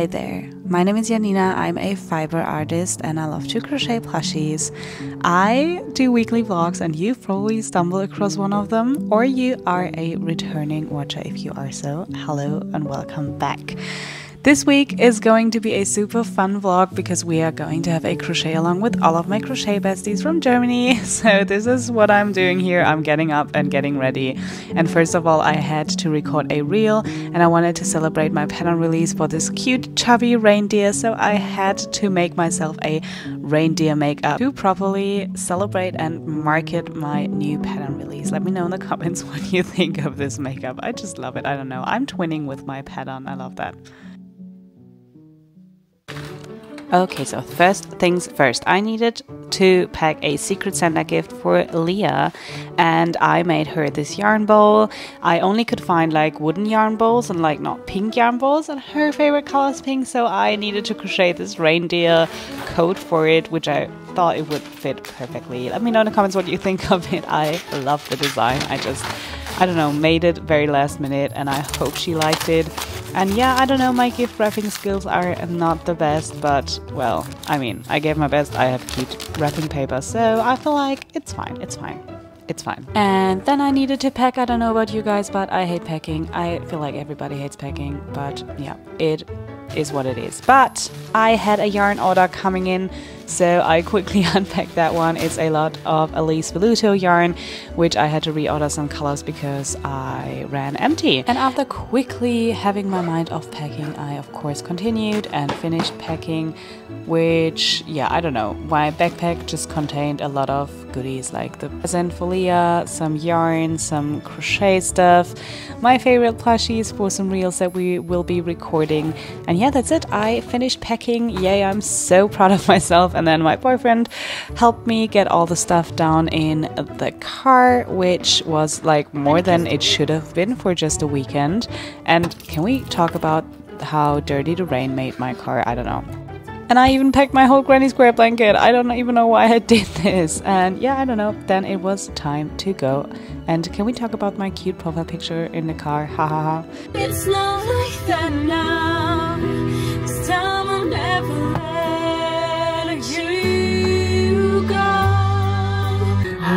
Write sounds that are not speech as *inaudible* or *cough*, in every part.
Hi there, my name is Janina. I'm a fiber artist and I love to crochet plushies. I do weekly vlogs and you've probably stumbled across one of them, or you are a returning watcher if you are so. Hello and welcome back. This week is going to be a super fun vlog because we are going to have a crochet along with all of my crochet besties from Germany. *laughs* So this is what I'm doing here. I'm getting up and getting ready. And first of all, I had to record a reel and I wanted to celebrate my pattern release for this cute chubby reindeer. So I had to make myself a reindeer makeup to properly celebrate and market my new pattern release. Let me know in the *laughs* comments what you think of this makeup. I just love it. I don't know. I'm twinning with my pattern. I love that. Okay, so first things first, I needed to pack a Secret Santa gift for Leah, and I made her this yarn bowl. I only could find like wooden yarn bowls and like not pink yarn bowls, and her favorite color is pink, so I needed to crochet this reindeer coat for it, which I thought it would fit perfectly. Let me know in the comments what you think of it. I love the design. I just, I don't know, made it very last minute, and I hope she liked it. And yeah, I don't know, my gift wrapping skills are not the best, but well, I mean, I gave my best. I have cute wrapping paper, so I feel like it's fine, it's fine. It's fine. And then I needed to pack. I don't know about you guys, but I hate packing. I feel like everybody hates packing, but yeah, it is what it is. But I had a yarn order coming in so I quickly *laughs* unpacked that one. It's a lot of Alize Velluto yarn, which I had to reorder some colors because I ran empty. And after quickly having my mind off packing, I of course continued and finished packing, which, yeah, I don't know. My backpack just contained a lot of goodies like the present for Leah, some yarn, some crochet stuff, my favorite plushies for some reels that we will be recording. And yeah, that's it. I finished packing. Yay, I'm so *laughs* proud of myself and then my boyfriend helped me get all the stuff down in the car, which was like more than it should have been for just a weekend. And can we talk about how dirty the rain made my car? I don't know. And I even packed my whole granny square blanket. I don't even know why I *laughs* did this. And yeah, I don't know. Then it was time to go. And can we talk about my cute profile picture in the car? Ha ha ha. It's not like that now.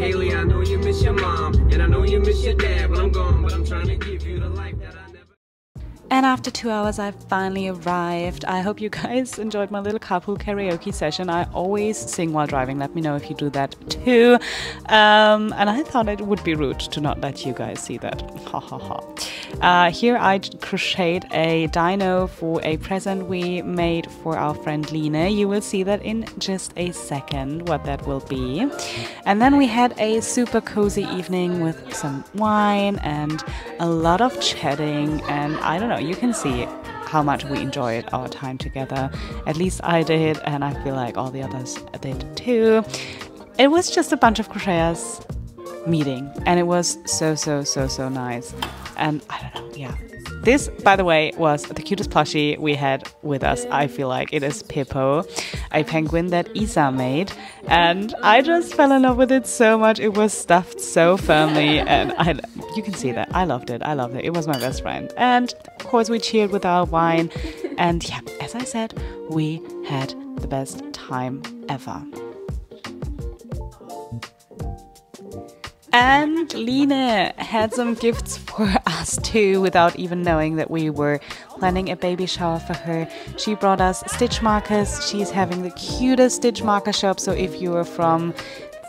And after two hours, I finally arrived. I hope you guys *laughs* enjoyed my little carpool karaoke session. I always sing while driving. Let me know if you do that too. Um, and I thought it would be rude to not let you guys see that. *laughs* Ha ha ha. Uh, here I crocheted a dino for a present we made for our friend Lina. You will see that in just a second what that will be. And then we had a super cozy evening with some wine and a lot of chatting and I don't know you can see how much we enjoyed our time together. At least I did, and I feel like all the others did too. It was just a bunch of crocheters meeting, and it was so, so, so, so nice. And I don't know, yeah, this, by the way, was the cutest plushie we had with us. I feel like it is Pippo, a penguin that Isa made. And I just fell in love with it so much. It was stuffed so firmly. And I, you can see that. I loved it. I loved it. It was my best friend. And of course, we cheered with our wine. And yeah, as I said, we had the best time ever. And Lina had some gifts for *laughs* us too without even knowing that we were planning a baby shower for her. She brought us stitch markers. She's having the cutest stitch marker shop. So if you are from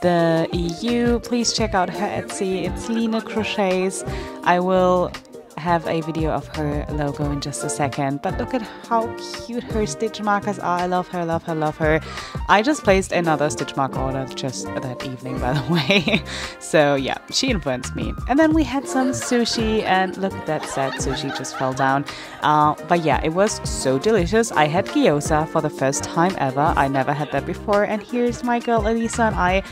the EU, please check out her Etsy. It's Lina Crochets. I will have a video of her logo in just a second. But look at how cute her stitch markers are. I love her, love her, love her. I just placed another stitch mark order just that evening, by the *laughs* way. so yeah, she influenced me. And then we had some sushi, and look at that sad sushi just fell down. Uh, but yeah, it was so delicious. I had gyoza for the first time ever. I never had that before. And here's my girl Elisa and I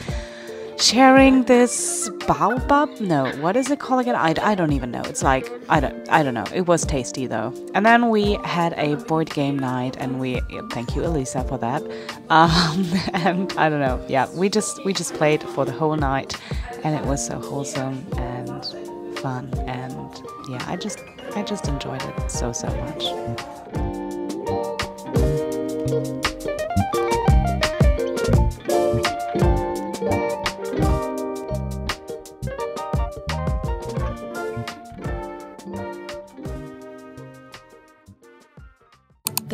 sharing this baobab? No. What is it called again I, I don't even know. It's like i don't i don't know. It was tasty though. And then we had a board game night and we thank you elisa for that. Um, *laughs* and i don't know. Yeah we just we just played for the whole night and it was so wholesome and fun. And yeah i just i just enjoyed it so so much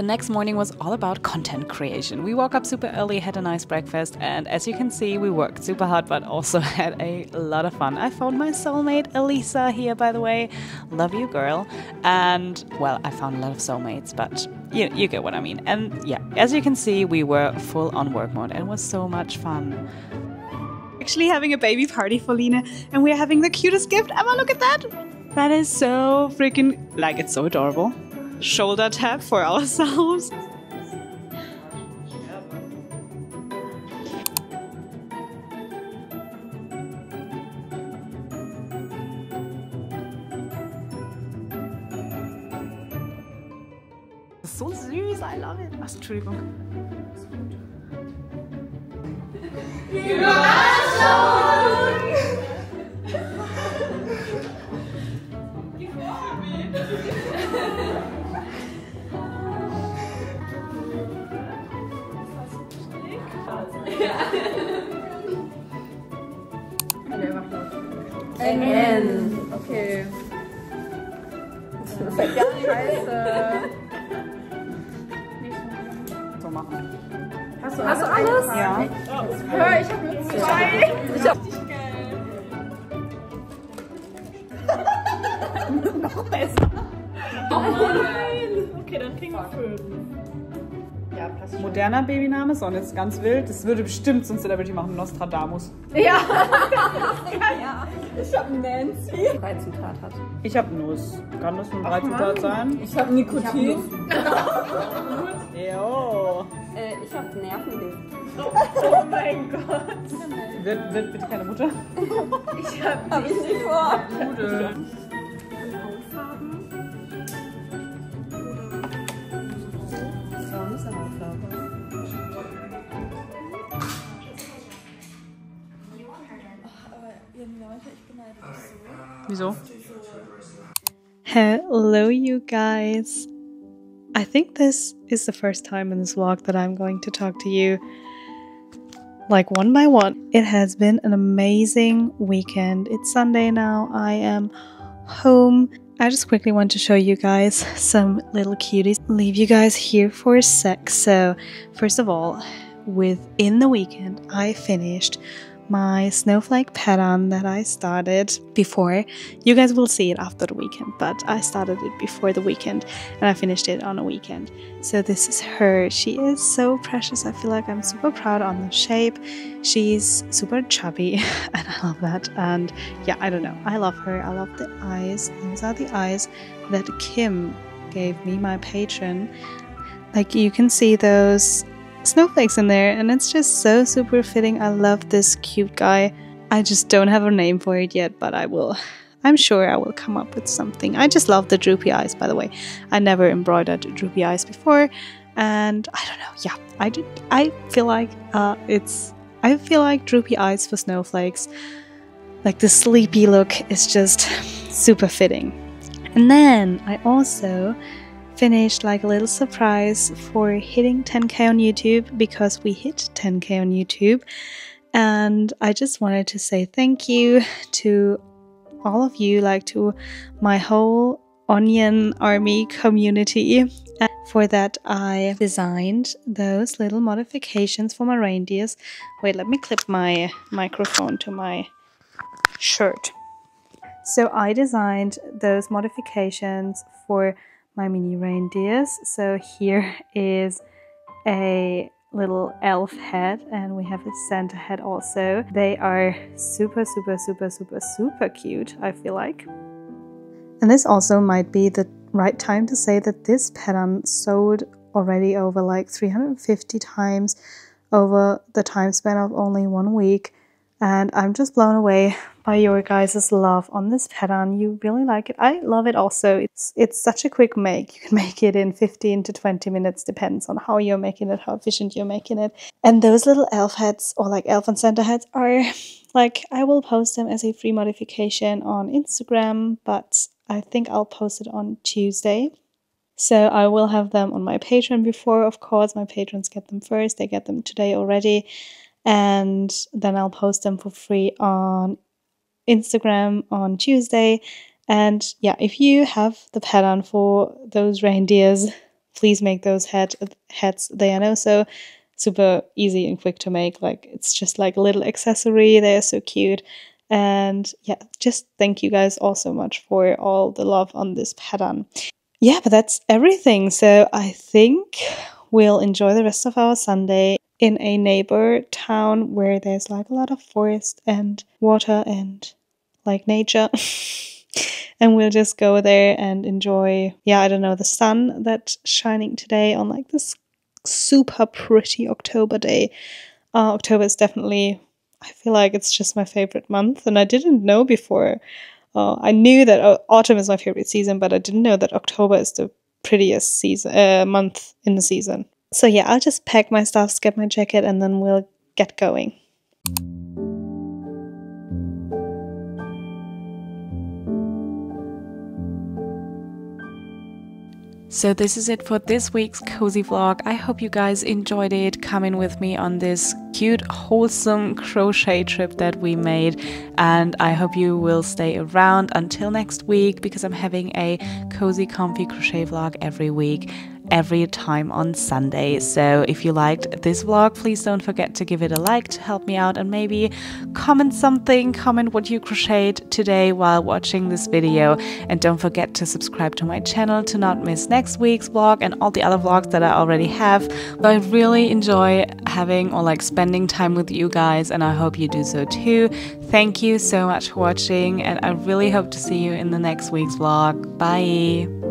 The next morning was all about content creation. We woke up super early, had a nice breakfast, and as you can see, we worked super hard but also *laughs* had a lot of fun. I found my soulmate, Elisa, here, by the way. Love you, girl. And, well, I found a lot of soulmates, but you, you get what I mean. And yeah, as you can see, we were full on work mode and it was so much fun actually having a baby party for Lina, and we're having the cutest gift ever. Look at that! That is so freaking like it's so adorable shoulder tap for *laughs* ourselves. So süß, I love it. Ach, Entschuldigung. N. Okay. Das ist ja scheiße. So machen. Hast du, Hast du alles? Ja. Hör, ich hab nur zwei. Ich hab Noch besser. Oh nein. Okay, dann kriegen wir fünf. Ja, passt Moderner Babyname, so und jetzt ganz wild. Das würde bestimmt so ein Celebrity machen, Nostradamus. Ja. *laughs* ja. Ich hab Nancy. Drei Zutat hat. Ich hab Nuss. Kann das eine drei Zutat sein? Ich hab Nikotin. *laughs* Jo. Äh, ich hab Nervengift. Oh mein Gott. Wird, wird bitte keine Mutter? ich hab, hab ich nicht vor. Gute. Wieso? Hello, you guys. I think this is the first time in this vlog that I'm going to talk to you like one by one. It has been an amazing weekend. It's Sunday now. I am home. I just quickly want to show you guys *laughs* some little cuties. Leave you guys here for a sec. So, first of all, within the weekend, I finished my snowflake pattern that I started before. You guys will see it after the weekend, but I started it before the weekend and I finished it on a weekend. So this is her. She is so precious. I feel like I'm super proud on the shape. She's super chubby *laughs* and I love that. And yeah, I don't know. I love her. I love the eyes. These are the eyes that Kim gave me, my patron. Like you can see those snowflakes in there, and it's just so super fitting. I love this cute guy. I just don't have a name for it yet, but I will. I'm sure I will come up with something. I just love the droopy eyes, by the way. I never embroidered droopy eyes before, and I don't know. Yeah, I did. I feel like uh, it's. I feel like droopy eyes for snowflakes, like the sleepy look, is just super fitting. And then I also finished like a little surprise for hitting 10k on YouTube because we hit 10k on YouTube. And I just wanted to say thank you to all of you, like to my whole Onion Army community. For that, I designed those little modifications for my reindeers. Wait, let me clip my microphone to my shirt. So I designed those modifications for my mini reindeers. So here *laughs* is a little elf head and we have a Santa head also. They are super, super, super, super, super cute, I feel like. And this also might be the right time to say that this pattern sold already over like 350 times over the time span of only one week. And I'm just blown away by your guys' love on this pattern. You really like it. I love it also. It's it's such a quick make. You can *laughs* make it in 15 to 20 minutes, depends on how you're making it, how efficient you're making it. And those little elf heads or like elf and Santa heads are *laughs* like I will post them as a free modification on Instagram, but I think I'll post it on Tuesday. So I will have them on my Patreon before, of course. My patrons get them first. They get them today already. And then I'll post them for free on Instagram on Tuesday. And yeah, if you have the pattern for those reindeers, please make those head heads. They are also super easy and quick to make. Like it's just like a little accessory. They are so cute. And yeah, just thank you guys all so much for all the love on this pattern. Yeah, but that's everything. So I think we'll enjoy the rest of our Sunday in a neighbor town where there's like a lot of forest and water and like nature. *laughs* and we'll just go there and enjoy, yeah, I don't know, the sun that's shining today on like this super pretty October day. Uh, October is definitely, I feel like it's just my favorite month, and I didn't know before. Uh, I knew that uh, autumn is my favorite season, but I didn't know that October is the prettiest season uh, month in the season. So yeah, I'll just pack my stuff, get my jacket, and then we'll get going. So this is it for this week's cozy vlog. I hope you guys enjoyed it coming with me on this cute wholesome crochet trip that we made and I hope you will stay around until next week because I'm having a cozy comfy crochet vlog every week every time on Sunday. So if you liked this vlog, please don't forget to give it a like to help me out and maybe comment something, comment what you crocheted today while watching this video. And don't forget to subscribe to my channel to not miss next week's vlog and all the other vlogs that I already have. But I really enjoy having or like spending time with you guys and I hope you do so too. Thank you so much for watching and I really hope to see you in the next week's vlog. Bye!